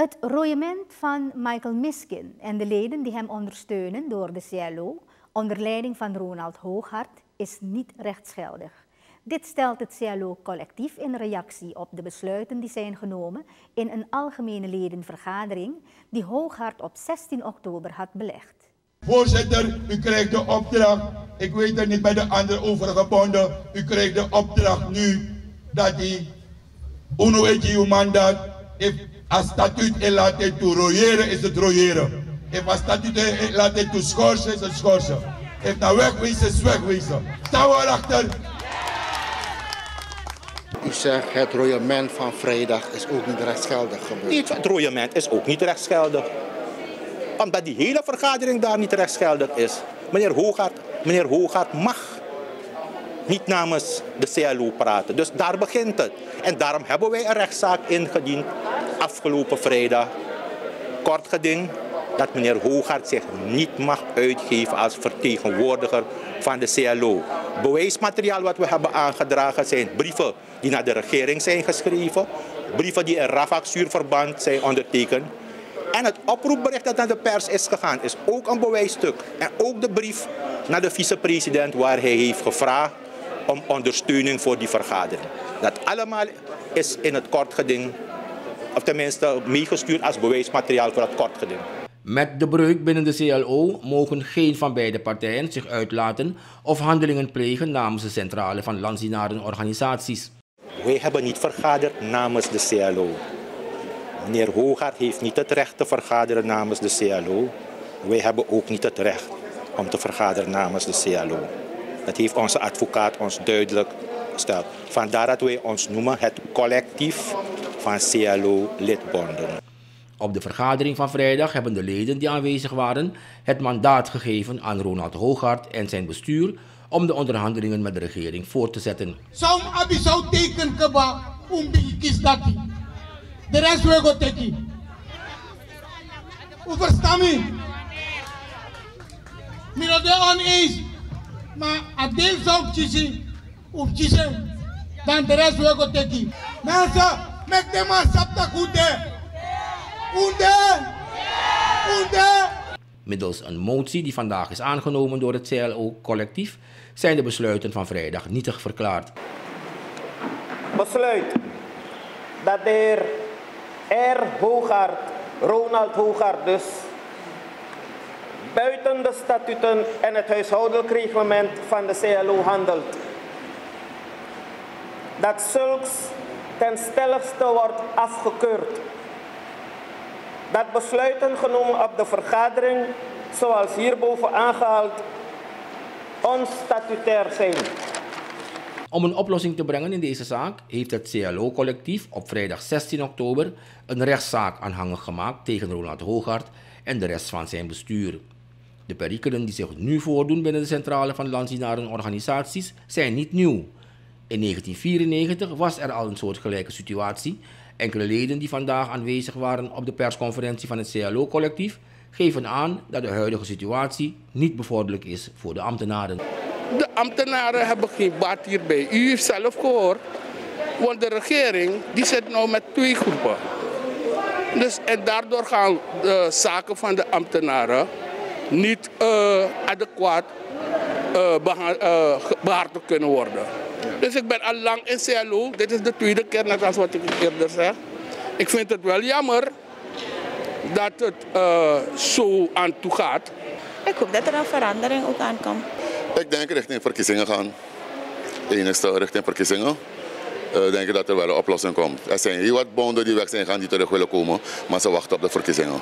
Het royement van Michael Miskin en de leden die hem ondersteunen door de CLO onder leiding van Ronald Hooghart is niet rechtsgeldig. Dit stelt het CLO-collectief in reactie op de besluiten die zijn genomen in een algemene ledenvergadering die Hooghart op 16 oktober had belegd. Voorzitter, u krijgt de opdracht, ik weet het niet bij de andere overgebonden, u krijgt de opdracht nu dat die uw mandaat, if a statuut laat toe royeren, is het royeren. If a statuut laat toe schorsen, is het schorsen. If naar wegwezen, is wegwezen. Staan we erachter? U zegt het royement van vrijdag is ook niet rechtsgeldig gebeurd. Niet, het royement is ook niet rechtsgeldig. Omdat die hele vergadering daar niet rechtsgeldig is. Meneer Hoogaard, meneer Hoogaard mag niet namens de CLO praten. Dus daar begint het. En daarom hebben wij een rechtszaak ingediend afgelopen vrijdag. Kort geding dat meneer Hoogaard zich niet mag uitgeven als vertegenwoordiger van de CLO. Bewijsmateriaal wat we hebben aangedragen zijn brieven die naar de regering zijn geschreven, brieven die in Rafak-zuurverband zijn ondertekend. En het oproepbericht dat naar de pers is gegaan is ook een bewijsstuk. En ook de brief naar de vicepresident waar hij heeft gevraagd om ondersteuning voor die vergadering. Dat allemaal is in het kortgeding, of tenminste meegestuurd als bewijsmateriaal voor het kortgeding. Met de breuk binnen de CLO mogen geen van beide partijen zich uitlaten of handelingen plegen namens de centrale van landsienaren-organisaties. Wij hebben niet vergaderd namens de CLO. Meneer Hoogaard heeft niet het recht te vergaderen namens de CLO. Wij hebben ook niet het recht om te vergaderen namens de CLO. Dat heeft onze advocaat ons duidelijk gesteld. Vandaar dat wij ons noemen het collectief van CLO-lidbonden. Op de vergadering van vrijdag hebben de leden die aanwezig waren het mandaat gegeven aan Ronald Hooghart en zijn bestuur om de onderhandelingen met de regering voort te zetten. Som abi zou teken keba umbi kis dati. De rest we go teki. U verstaan me? Miro de oneens. Maar a deel zou kiezen. Of kiezen. Dan de rest we go teki. Mensen, man sapta goed Oende! Oende! Middels een motie die vandaag is aangenomen door het CLO-collectief zijn de besluiten van vrijdag nietig verklaard. Besluit dat de heer R. Hoogaard, Ronald Hoogaard dus, buiten de statuten en het huishoudelijk reglement van de CLO handelt. Dat zulks ten stelligste wordt afgekeurd dat besluiten genomen op de vergadering, zoals hierboven aangehaald, onstatutair zijn. Om een oplossing te brengen in deze zaak heeft het CLO-collectief op vrijdag 16 oktober een rechtszaak aanhangig gemaakt tegen Ronald Hoogaard en de rest van zijn bestuur. De perikelen die zich nu voordoen binnen de centrale van landsienaren-organisaties zijn niet nieuw. In 1994 was er al een soortgelijke situatie Enkele leden die vandaag aanwezig waren op de persconferentie van het CLO-collectief geven aan dat de huidige situatie niet bevorderlijk is voor de ambtenaren. De ambtenaren hebben geen baat hierbij. U heeft zelf gehoord, want de regering die zit nu met twee groepen. Dus, en daardoor gaan de zaken van de ambtenaren niet uh, adequaat uh, kunnen worden. Dus ik ben al lang in CLO. Dit is de tweede keer, net als wat ik eerder zeg. Ik vind het wel jammer dat het uh, zo aan toe gaat. Ik hoop dat er een verandering ook aankomt. Ik denk richting verkiezingen gaan. Enigste richting verkiezingen. Uh, denk ik dat er wel een oplossing komt. Er zijn heel wat bonden die weg zijn gaan die terug willen komen, maar ze wachten op de verkiezingen.